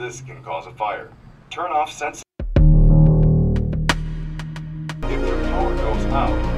this can cause a fire. Turn off sensors. If your power goes out,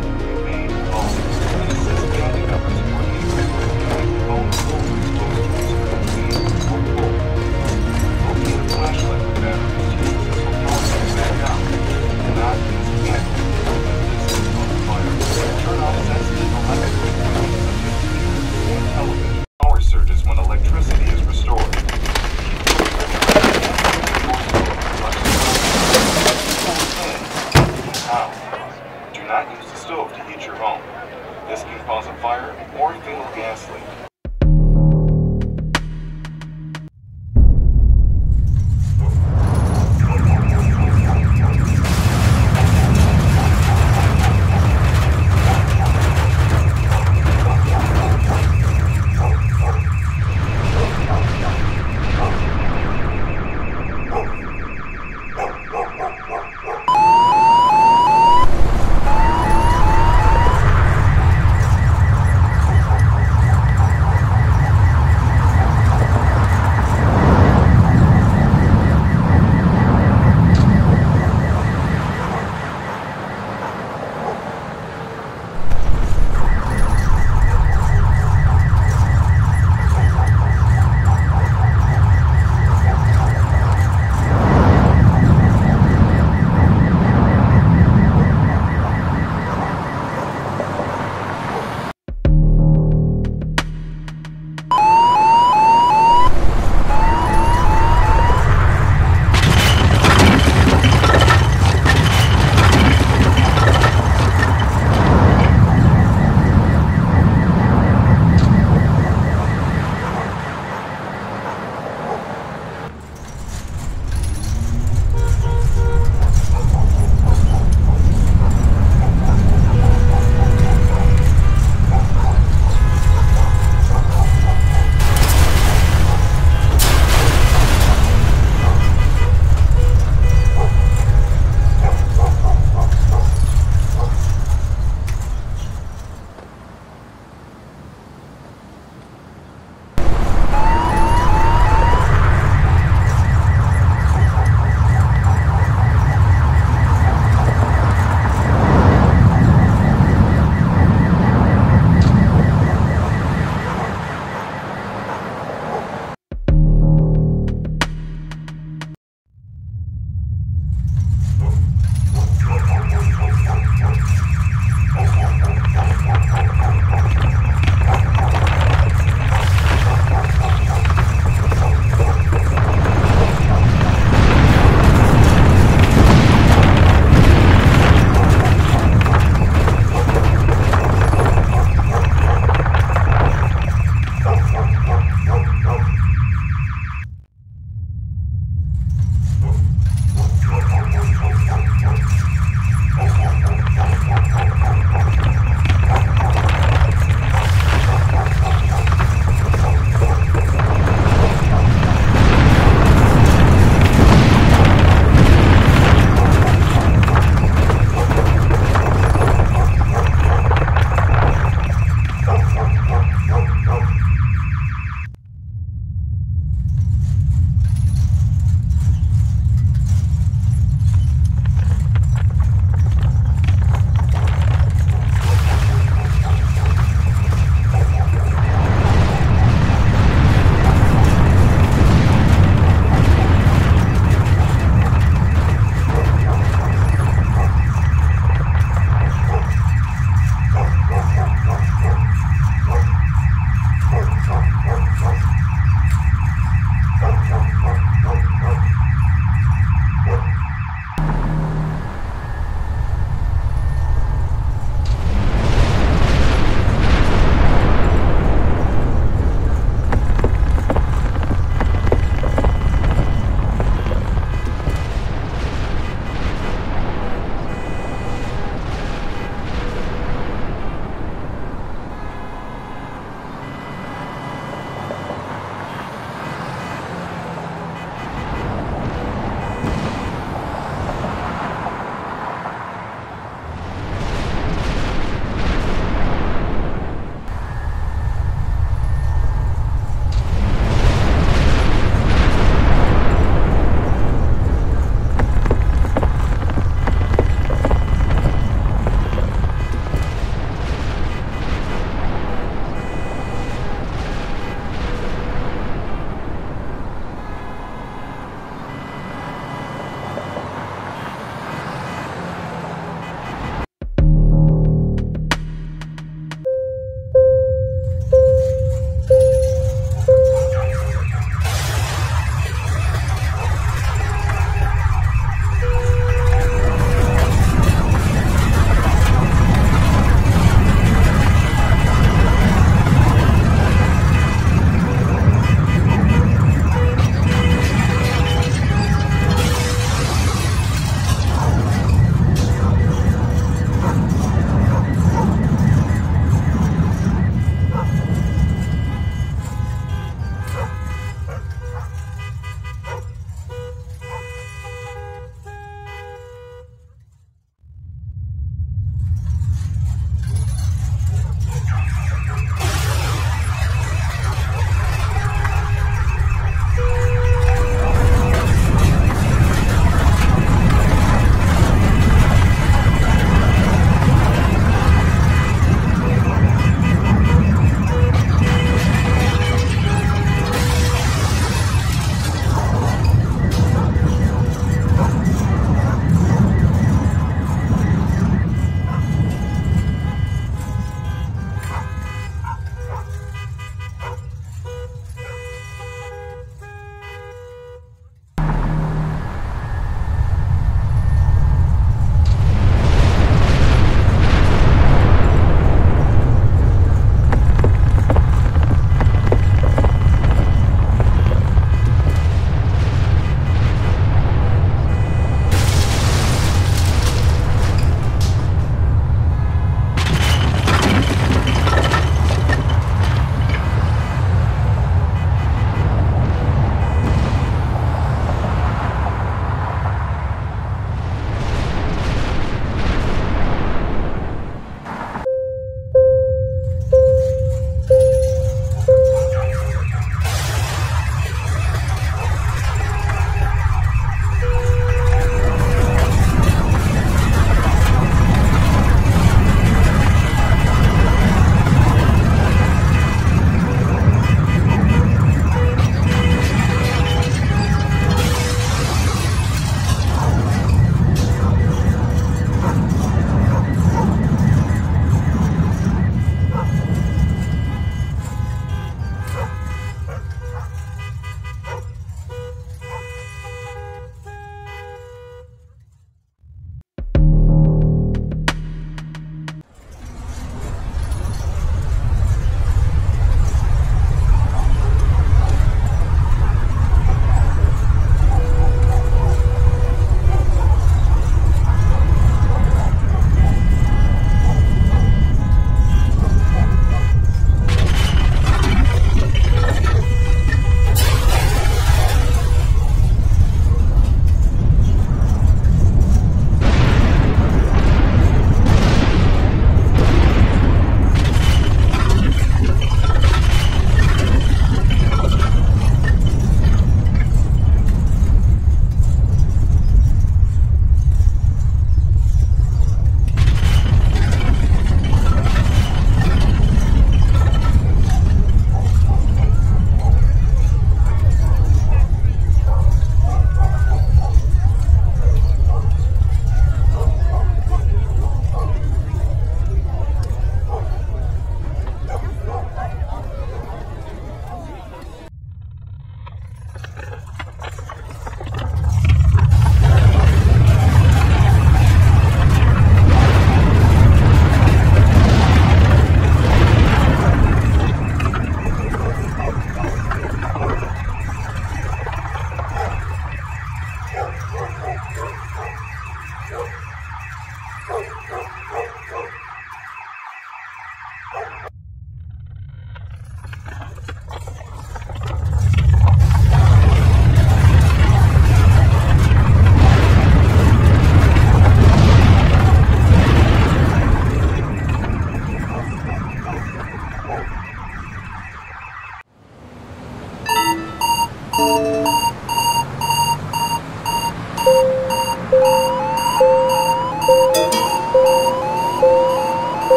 Go.